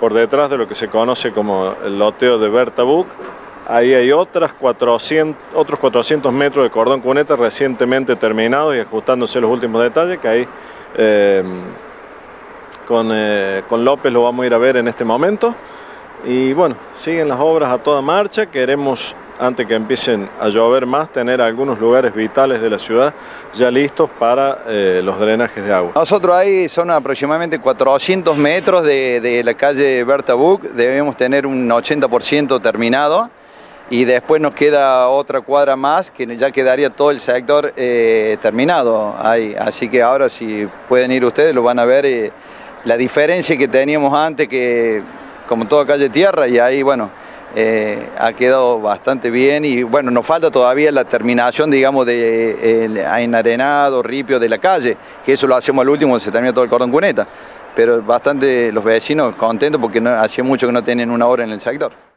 por detrás de lo que se conoce como el loteo de Berta Buc. Ahí hay otras 400, otros 400 metros de cordón cuneta recientemente terminados y ajustándose los últimos detalles, que ahí eh, con, eh, con López lo vamos a ir a ver en este momento. Y bueno, siguen las obras a toda marcha, queremos antes que empiecen a llover más, tener algunos lugares vitales de la ciudad ya listos para eh, los drenajes de agua. Nosotros ahí son aproximadamente 400 metros de, la calle Berta Buc, debemos tener un 80% terminado y después nos queda otra cuadra más que ya quedaría todo el sector eh, terminado ahí. Así que ahora si pueden ir ustedes lo van a ver eh, la diferencia que teníamos antes que como toda calle tierra y ahí bueno eh, ha quedado bastante bien y bueno, nos falta todavía la terminación, digamos, de enarenado, ripio de la calle, que eso lo hacemos al último, se termina todo el cordón cuneta, pero bastante los vecinos contentos porque hacía mucho que no tienen una obra en el sector.